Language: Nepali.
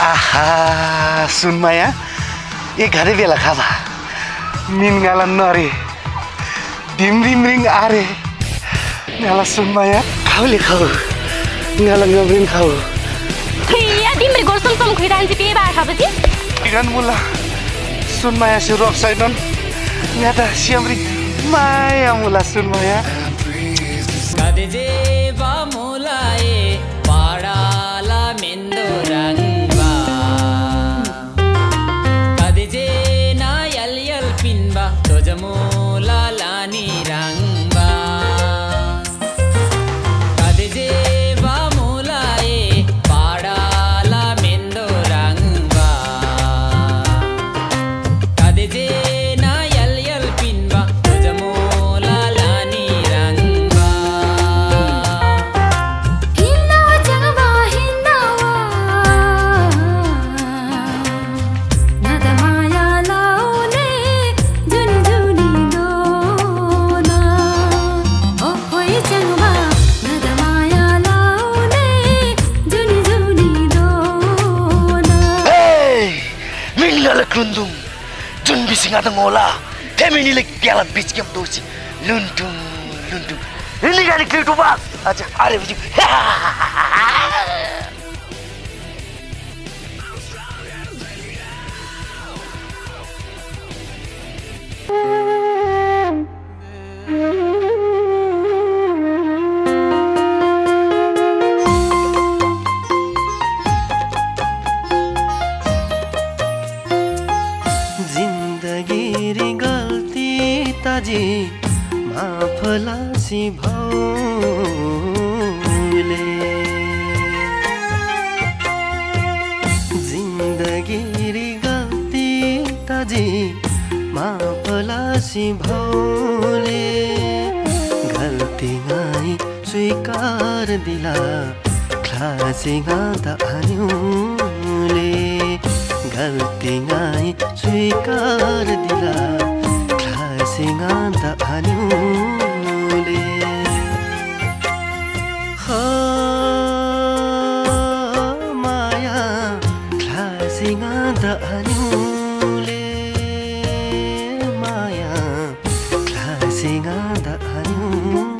आहा सुनमाया घरे बेला खाबा मिनगाला नरे धिम रिङ आरे। गाला सुनमाया खाउले खाऊ गाला गब्रिन खाऊ। तिम्रो गोर्सम सम खुइरहन्छु त्यही भए खापछि किरण मुला सुनमाया सु रफ सैनन यहाँ त स्याम्री माया। मुला Sunmaya amor. kerundung jun bising atau ngola temi nilai pialan bis kiam dosi lundung lundung ini kan kerudung bas aja ada bising ताजी माफलासी भौले। जिन्दगी गल्ती ताजी माफलासी भौले। गल्ती गाई स्वीकार दिला खासिङा त आन्युले। गल्ती गाई स्वीकार दिला। माया ख्लासिँदा अनुले माया ख्लासिँदा अनु